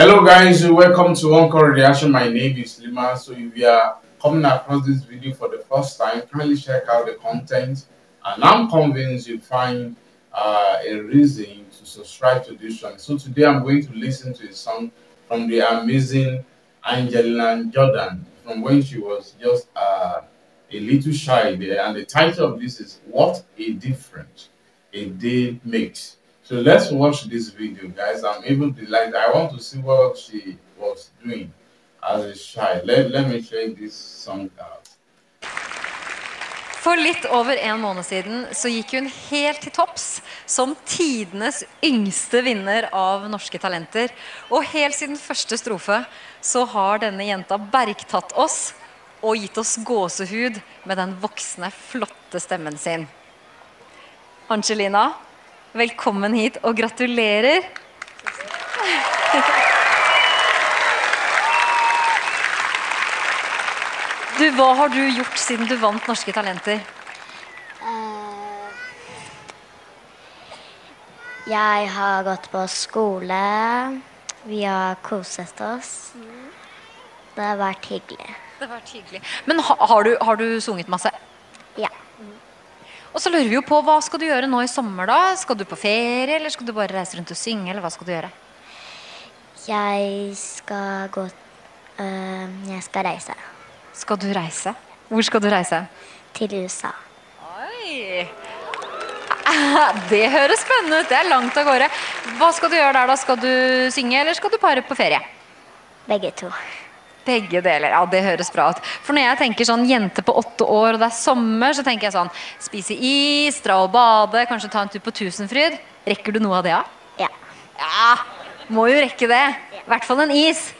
Hello guys, welcome to One Chord Reaction. My name is Lima. So if you are coming across this video for the first time, kindly check out the content and I'm convinced you'll find uh, a reason to subscribe to this channel. So today I'm going to listen to a song from the amazing Angelina Jordan from when she was just uh, a little shy there and the title of this is What a Difference a Day Makes. So let's watch this video, guys. I'm even delighted. I want to see what she was doing as a child. Let, let me check this song out. For litt over en måned siden så gikk hun helt til topps som tidenes yngste vinner av Norske Talenter. Og helt siden første strofe så har denne jenta bergtatt oss og gitt oss gåsehud med den voksne, flotte stemmen sin. Angelina, velkommen hit og gratulerer. Du, hva har du gjort siden du vant Norske Talenter? Eh, Jeg har gått på skole. Vi har koset oss. Det har vært hyggelig. Det har vært hyggelig. Men ha, har, du, har du sunget masse? Ja. Og så lurer vi jo på, hva skal du gjøre nå i sommer da? Skal du på ferie, eller skal du bare reise rundt og synge, eller hva skal du gjøre? Jeg skal gå øh, Jeg skal reise Skal du reise? Hvor skal du reise? til USA. Oi! Det høres spennende ut. Det er langt av gårde. Hva skal du gjøre der da? Skal du synge, eller skal du bare på ferie? Begge to. Begge deler. Ja, det høres bra ut. For når jeg tenker sånn jente på åtte år, og det er sommer, så tenker jeg sånn spise is, dra og bade, kanskje ta en tur på Tusenfryd. Rekker du noe av det, da? Ja. Ja, må jo rekke det. I hvert fall en is.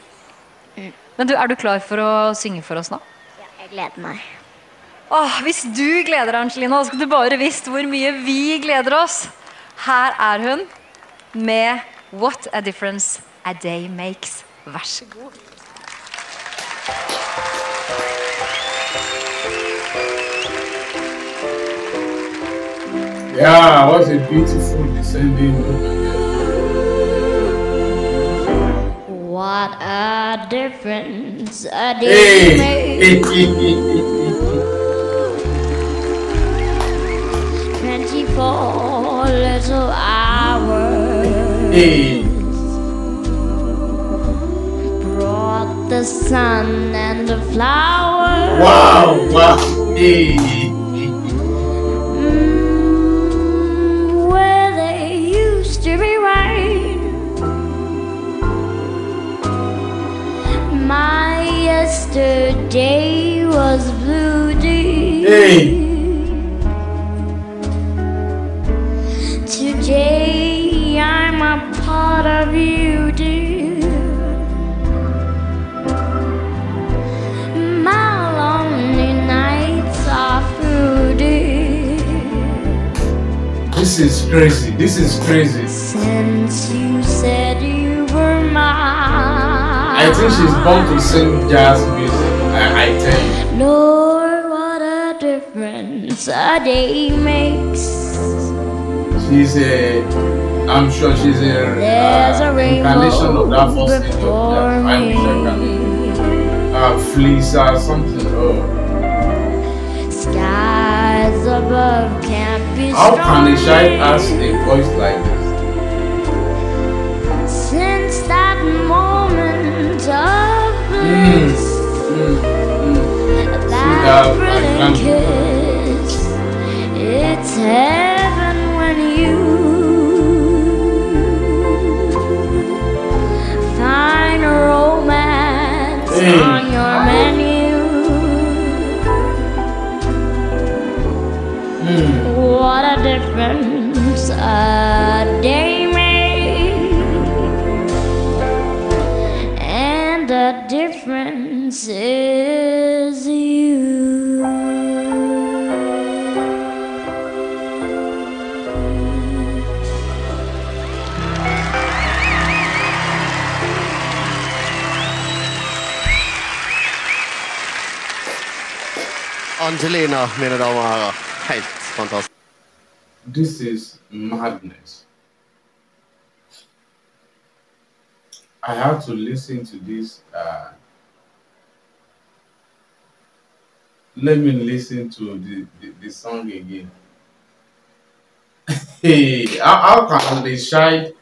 Men du, er du klar for å synge for oss nå? Ja, Jeg gleder meg. Åh, hvis du gleder deg, Angelina, så skulle du bare visst hvor mye vi gleder oss. Her er hun med What a Difference a Day Makes. Vær så god. Yeah, what a beautiful descending. What a difference a day Hey! makes. 24 little hours hey! The sun and the flowers. Wow! Wow! Hey! This is crazy. This is crazy. Since you said you were mine. I think she's born to sing jazz music. I, I tell you. Lord, what a difference a day makes. She's a. I'm sure she's a, There's a uh, incarnation of that first lady of before. I wish I can. me. Uh, fleece or something. Oh. Skies above can't be How can a child has a voice like this? Since that moment of Mm, bliss, mm, mm. that that, I kiss, it's heaven is you. Angelina, mine damer og herrer. Helt fantastisk. This is madness. I had to listen to this. Uh, let me listen to the, the, the song again. hey, how, how can the child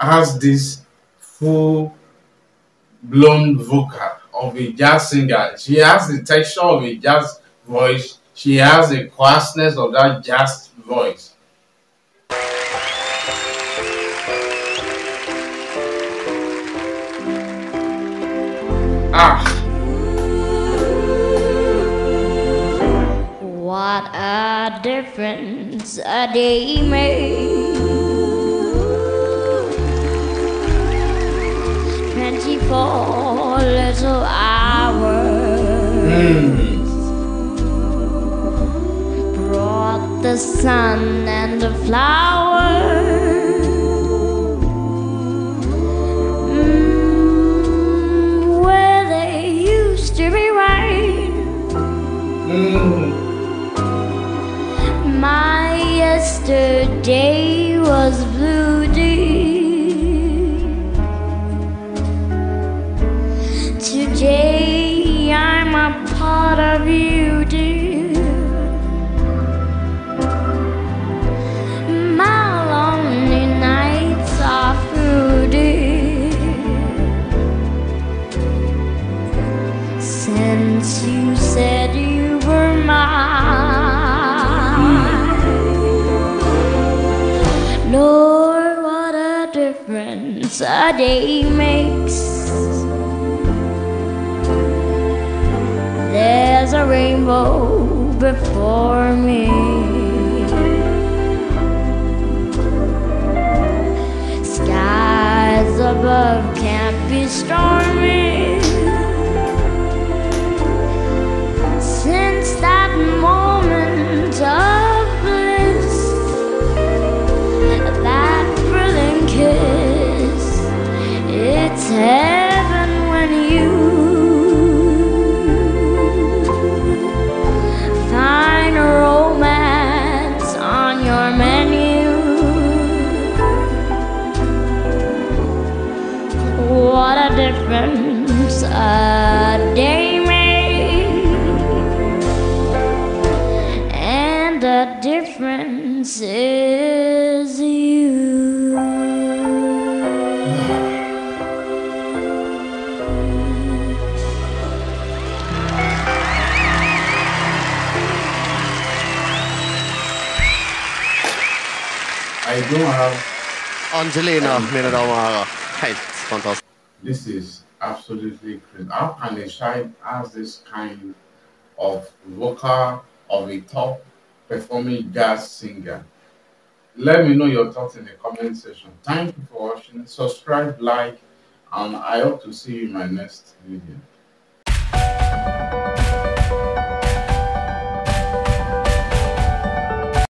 has this full blown vocal of a jazz singer? She has the texture of a jazz voice. She has the quaintness of that jazz voice. Ah. Difference a day makes. Twenty-four little hours brought the sun and the flowers. Part of you, dear. My lonely nights are through, dear. Since you said you were mine, Lord, what a difference a day makes. Rainbow before me. Skies above can't be stormy. And the difference is you. I don't have Angelina, mine damer og herrer. Helt fantastisk. This is absolutely crazy. How can a child has this kind of vocal of a top performing jazz singer? Let me know your thoughts in the comment section. Thank you for watching. Subscribe, like, and I hope to see you in my next video.